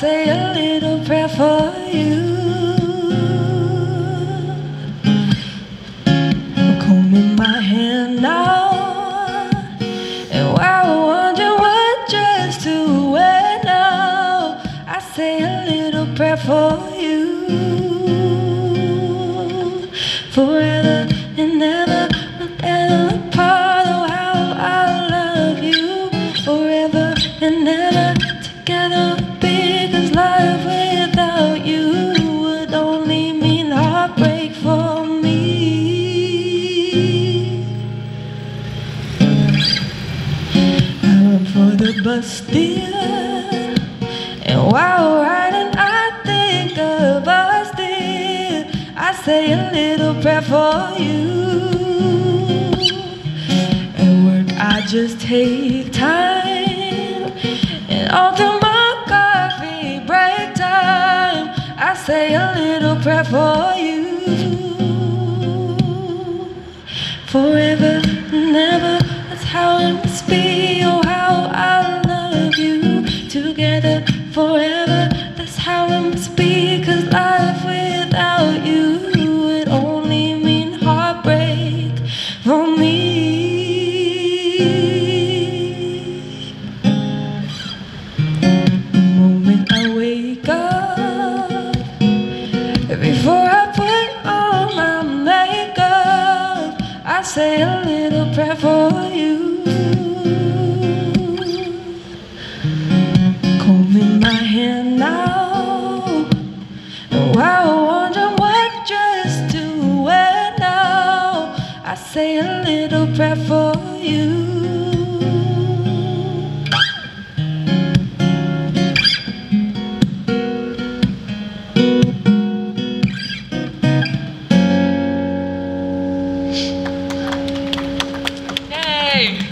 say a little prayer for you. Comb in my hand now, and while I wonder what dress to wear now, I say a little prayer for you. Forever and ever, forever apart. Oh, how I love you. Forever and ever together. Bus, dear. And while riding, I think of us, dear. I say a little prayer for you. At work, I just take time. And all through my coffee break time, I say a little prayer for you. Forever and ever, that's how it must be. Oh, Together forever, that's how it must be. Cause life without you would only mean heartbreak for me. The moment I wake up, before I put on my makeup, I say a little prayer for you. say a little prayer for you. Yay!